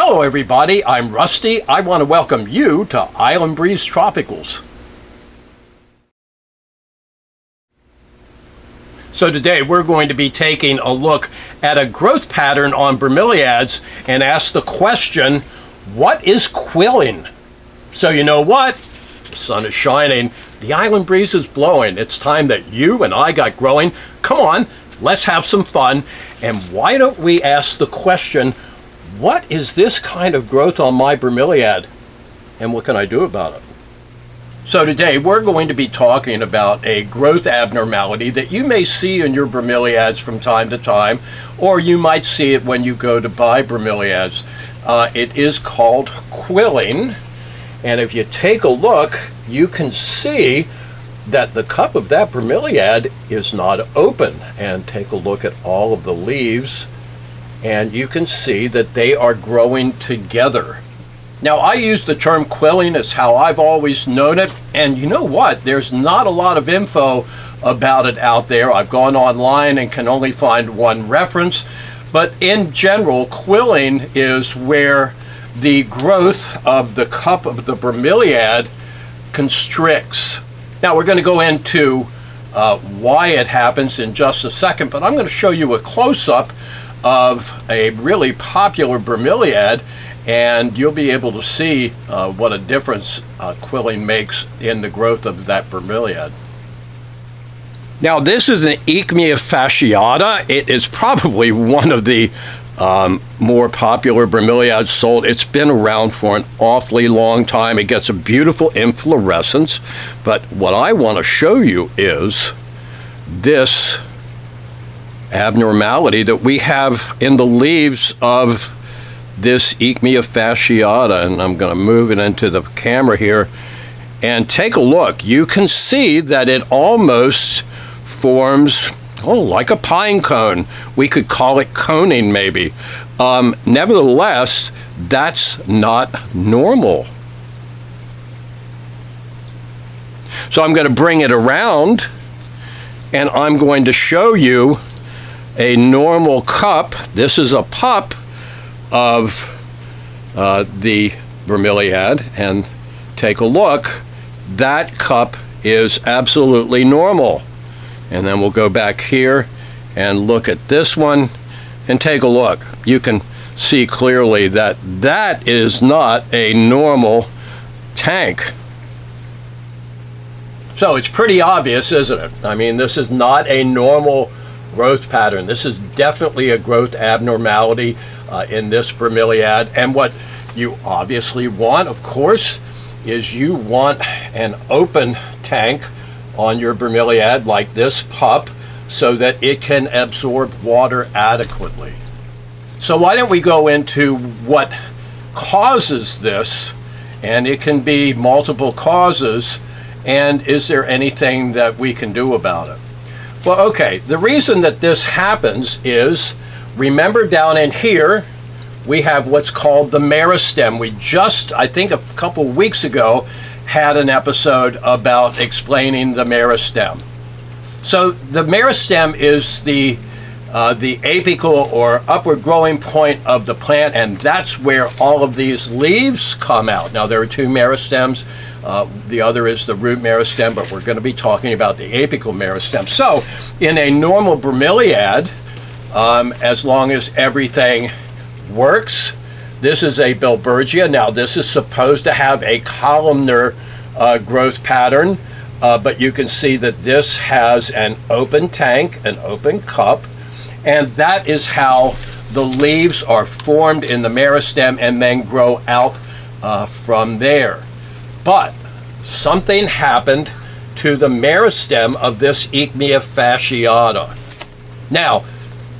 Hello, everybody. I'm Rusty. I want to welcome you to Island Breeze Tropicals. So today we're going to be taking a look at a growth pattern on bromeliads and ask the question, what is quilling? So you know what? The sun is shining, the island breeze is blowing. It's time that you and I got growing. Come on, let's have some fun. And why don't we ask the question, what is this kind of growth on my bromeliad? And what can I do about it? So today we're going to be talking about a growth abnormality that you may see in your bromeliads from time to time, or you might see it when you go to buy bromeliads. Uh, it is called quilling, and if you take a look, you can see that the cup of that bromeliad is not open. And take a look at all of the leaves, and you can see that they are growing together. Now, I use the term quilling as how I've always known it, and you know what? There's not a lot of info about it out there. I've gone online and can only find one reference, but in general, quilling is where the growth of the cup of the bromeliad constricts. Now, we're going to go into uh, why it happens in just a second, but I'm going to show you a close up of a really popular bromeliad and you'll be able to see uh, what a difference uh, quilling makes in the growth of that bromeliad. Now this is an Aechmea fasciata. It is probably one of the um, more popular bromeliads sold. It's been around for an awfully long time. It gets a beautiful inflorescence, but what I want to show you is this abnormality that we have in the leaves of this Aechmea fasciata, and I'm going to move it into the camera here, and take a look. You can see that it almost forms, oh, like a pine cone. We could call it coning maybe. Um, nevertheless, that's not normal. So I'm going to bring it around and I'm going to show you a normal cup. This is a pup of uh, the bromeliad and take a look, that cup is absolutely normal. And then we'll go back here and look at this one and take a look. You can see clearly that that is not a normal tank. So it's pretty obvious, isn't it? I mean, this is not a normal growth pattern. This is definitely a growth abnormality uh, in this bromeliad. And what you obviously want, of course, is you want an open tank on your bromeliad like this pup so that it can absorb water adequately. So why don't we go into what causes this and it can be multiple causes and is there anything that we can do about it? Well, okay, the reason that this happens is remember down in here, we have what's called the meristem. We just, I think a couple weeks ago, had an episode about explaining the meristem. So the meristem is the uh, the apical or upward growing point of the plant, and that's where all of these leaves come out. Now there are two meristems. Uh, the other is the root meristem, but we're going to be talking about the apical meristem. So in a normal bromeliad, um, as long as everything works. This is a Billbergia. Now, this is supposed to have a columnar uh, growth pattern, uh, but you can see that this has an open tank, an open cup, and that is how the leaves are formed in the meristem and then grow out uh, from there. But something happened to the meristem of this Aechmea fasciata. Now,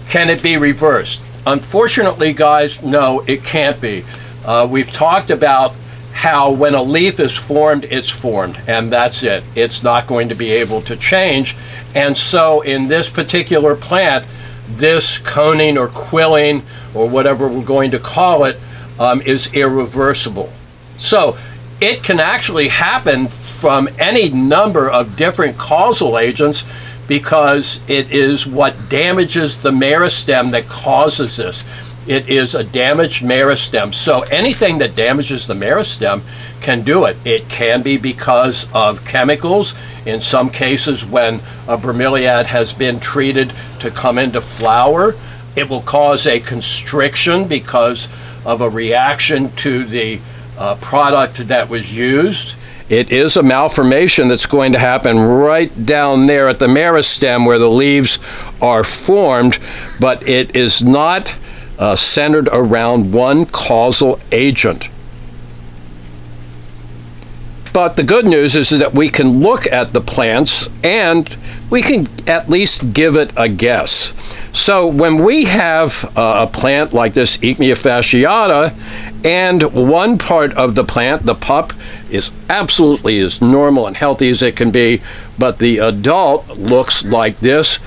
can it be reversed? Unfortunately, guys, no, it can't be. Uh, we've talked about how when a leaf is formed, it's formed, and that's it. It's not going to be able to change. And so in this particular plant, this coning or quilling, or whatever we're going to call it, um, is irreversible. So it can actually happen from any number of different causal agents because it is what damages the meristem that causes this. It is a damaged meristem. So anything that damages the meristem can do it. It can be because of chemicals. In some cases, when a bromeliad has been treated to come into flower, it will cause a constriction because of a reaction to the uh, product that was used. It is a malformation that's going to happen right down there at the meristem where the leaves are formed, but it is not uh, centered around one causal agent. But the good news is that we can look at the plants and we can at least give it a guess. So when we have a plant like this Aechmea fasciata and one part of the plant, the pup, is absolutely as normal and healthy as it can be, but the adult looks like this,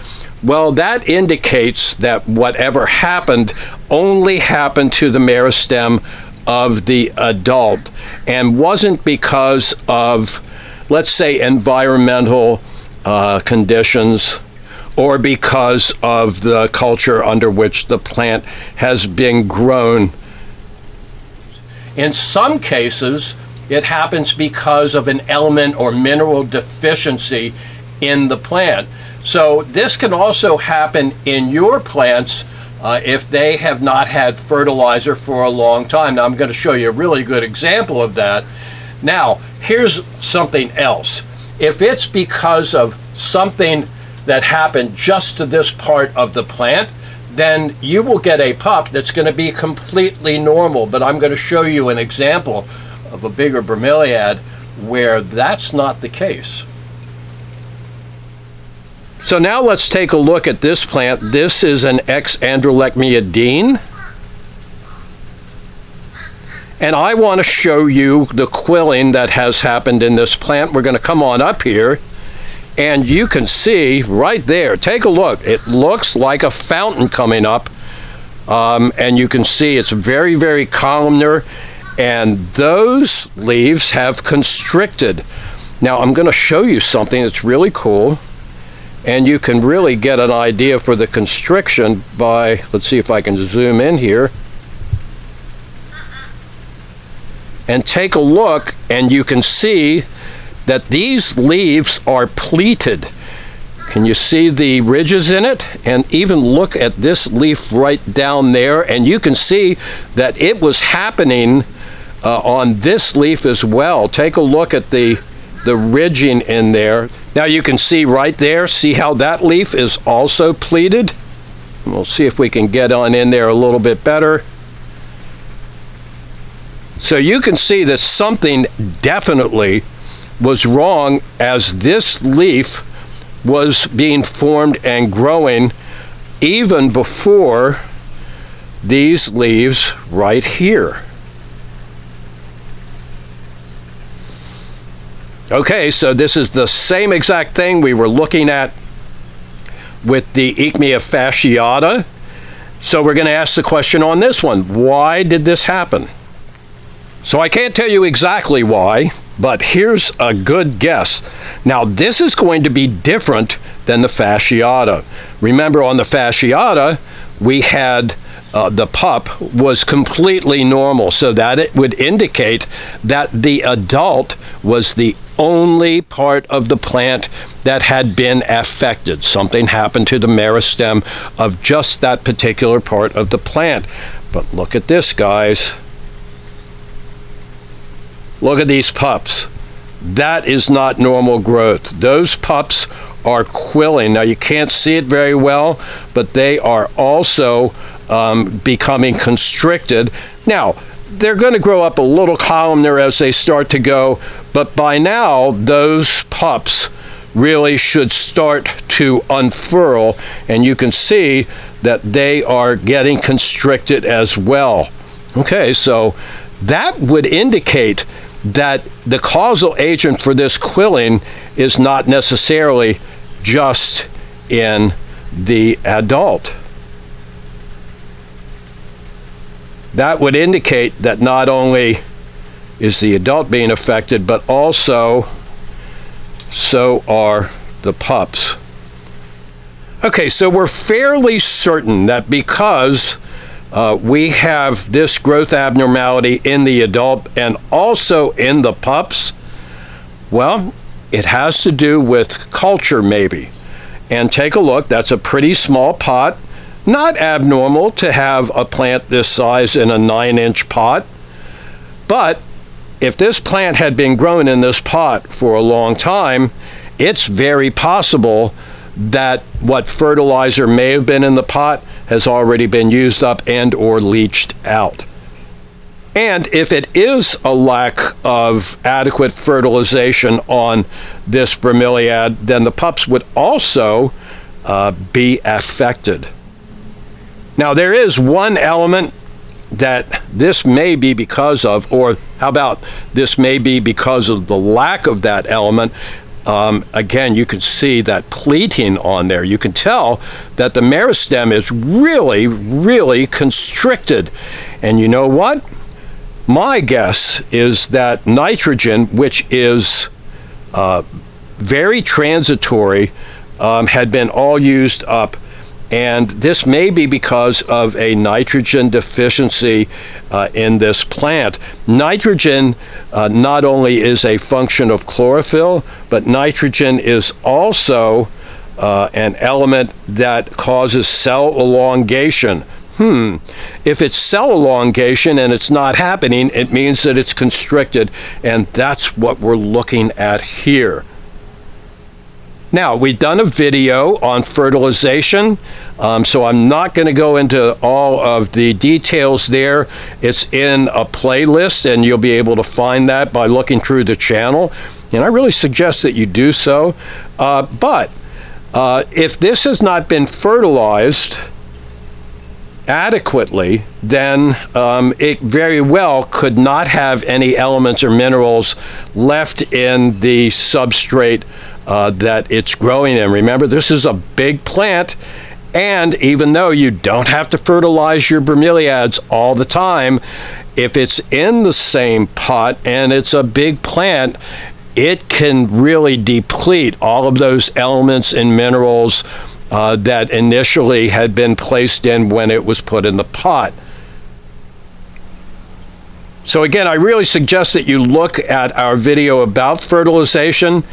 well, that indicates that whatever happened only happened to the meristem of the adult and wasn't because of, let's say, environmental uh, conditions or because of the culture under which the plant has been grown. In some cases, it happens because of an element or mineral deficiency in the plant. So this can also happen in your plants uh, if they have not had fertilizer for a long time. Now I'm going to show you a really good example of that. Now, here's something else. If it's because of something that happened just to this part of the plant, then you will get a pup that's going to be completely normal. But I'm going to show you an example of a bigger bromeliad where that's not the case. So now let's take a look at this plant. This is an X. Dean. And I want to show you the quilling that has happened in this plant. We're going to come on up here and you can see right there, take a look. It looks like a fountain coming up. Um, and you can see it's very, very columnar and those leaves have constricted. Now I'm going to show you something that's really cool and you can really get an idea for the constriction by, let's see if I can zoom in here, and take a look and you can see that these leaves are pleated. Can you see the ridges in it? And even look at this leaf right down there and you can see that it was happening uh, on this leaf as well. Take a look at the, the ridging in there. Now you can see right there, see how that leaf is also pleated? We'll see if we can get on in there a little bit better. So you can see that something definitely was wrong as this leaf was being formed and growing even before these leaves right here. Okay, so this is the same exact thing we were looking at with the Aechmea fasciata. So we're going to ask the question on this one. Why did this happen? So I can't tell you exactly why, but here's a good guess. Now this is going to be different than the fasciata. Remember on the fasciata, we had uh, the pup was completely normal, so that it would indicate that the adult was the only part of the plant that had been affected. Something happened to the meristem of just that particular part of the plant. But look at this, guys. Look at these pups. That is not normal growth. Those pups are quilling. Now, you can't see it very well, but they are also um, becoming constricted. Now, they're going to grow up a little columnar as they start to go, but by now, those pups really should start to unfurl, and you can see that they are getting constricted as well. Okay, so that would indicate that the causal agent for this quilling is not necessarily just in the adult. That would indicate that not only is the adult being affected, but also so are the pups. Okay, so we're fairly certain that because uh, we have this growth abnormality in the adult and also in the pups? Well, it has to do with culture, maybe. And take a look, that's a pretty small pot. Not abnormal to have a plant this size in a nine inch pot, but if this plant had been grown in this pot for a long time, it's very possible that what fertilizer may have been in the pot has already been used up and or leached out. And if it is a lack of adequate fertilization on this bromeliad, then the pups would also uh, be affected. Now, there is one element that this may be because of, or how about this may be because of the lack of that element. Um, again, you can see that pleating on there. You can tell that the meristem is really, really constricted. And you know what? My guess is that nitrogen, which is uh, very transitory, um, had been all used up and this may be because of a nitrogen deficiency uh, in this plant. Nitrogen uh, not only is a function of chlorophyll, but nitrogen is also uh, an element that causes cell elongation. Hmm, if it's cell elongation and it's not happening, it means that it's constricted, and that's what we're looking at here. Now, we've done a video on fertilization, um, so I'm not going to go into all of the details there. It's in a playlist, and you'll be able to find that by looking through the channel. And I really suggest that you do so. Uh, but uh, if this has not been fertilized adequately, then um, it very well could not have any elements or minerals left in the substrate uh, that it's growing in. Remember, this is a big plant, and even though you don't have to fertilize your bromeliads all the time, if it's in the same pot and it's a big plant, it can really deplete all of those elements and minerals uh, that initially had been placed in when it was put in the pot. So again, I really suggest that you look at our video about fertilization.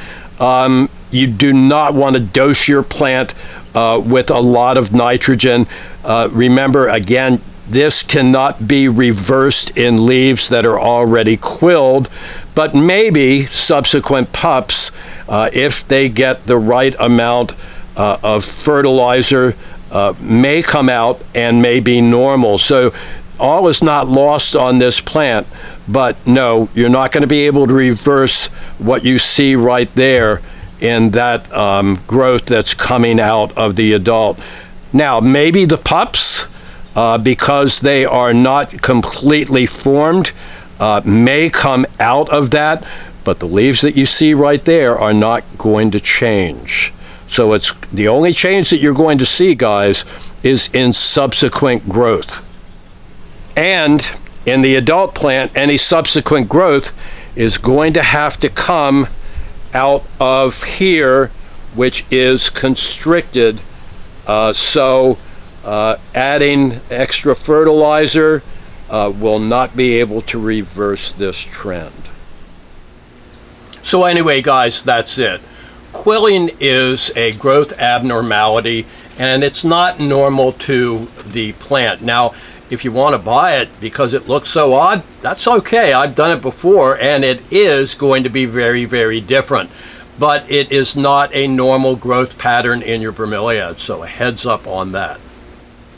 Um, you do not want to dose your plant uh, with a lot of nitrogen. Uh, remember, again, this cannot be reversed in leaves that are already quilled, but maybe subsequent pups, uh, if they get the right amount uh, of fertilizer, uh, may come out and may be normal. So all is not lost on this plant, but no, you're not going to be able to reverse what you see right there in that um, growth that's coming out of the adult. Now, maybe the pups, uh, because they are not completely formed, uh, may come out of that, but the leaves that you see right there are not going to change. So it's the only change that you're going to see, guys, is in subsequent growth. And in the adult plant, any subsequent growth is going to have to come out of here, which is constricted. Uh, so uh, adding extra fertilizer uh, will not be able to reverse this trend. So anyway, guys, that's it. Quilling is a growth abnormality and it's not normal to the plant. Now, if you want to buy it because it looks so odd, that's okay. I've done it before and it is going to be very, very different. But it is not a normal growth pattern in your bromeliad, so a heads up on that.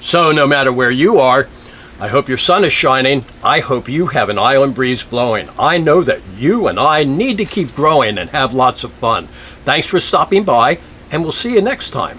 So no matter where you are, I hope your sun is shining. I hope you have an island breeze blowing. I know that you and I need to keep growing and have lots of fun. Thanks for stopping by, and we'll see you next time.